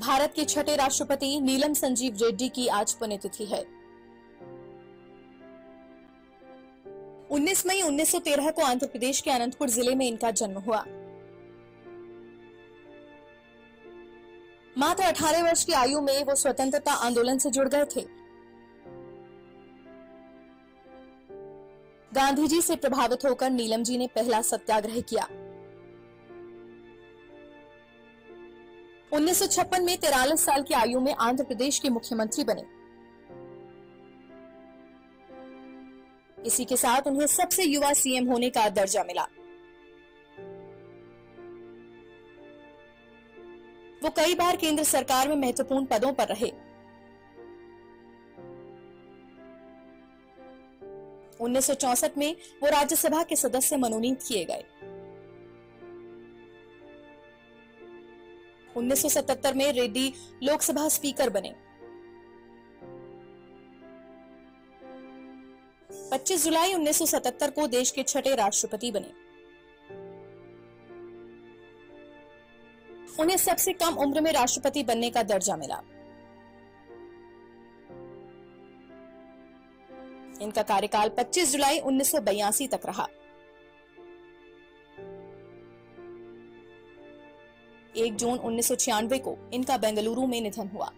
भारत के छठे राष्ट्रपति नीलम संजीव रेड्डी की आज पुण्यतिथि है। 19 मई 1913 को आंध्र प्रदेश के अनंतपुर ज़िले में इनका जन्म हुआ। मात्र 18 वर्ष की आयु में वो स्वतंत्रता आंदोलन से जुड़ गए थे। गांधी जी से प्रभावित होकर नीलम जी ने पहला सत्याग्रह किया। 1956 में तिरालीस साल की आयु में आंध्र प्रदेश के मुख्यमंत्री बने। इसी के साथ उन्हें सबसे युवा सीएम होने का दर्जा मिला। वो कई बार केंद्र सरकार में महत्वपूर्ण पदों पर रहे। 1964 में वो राज्यसभा के सदस्य मनोनीत किए गए। 1977 में रेड्डी लोकसभा स्पीकर बने। 25 जुलाई 1977 को देश के छठे राष्ट्रपति बने। उन्हें सबसे कम उम्र में राष्ट्रपति बनने का दर्जा मिला। इनका कार्यकाल 25 जुलाई 1982 तक रहा। एक जून उन्नीस सौ छियानवे को इनका बेंगलुरु में निधन हुआ।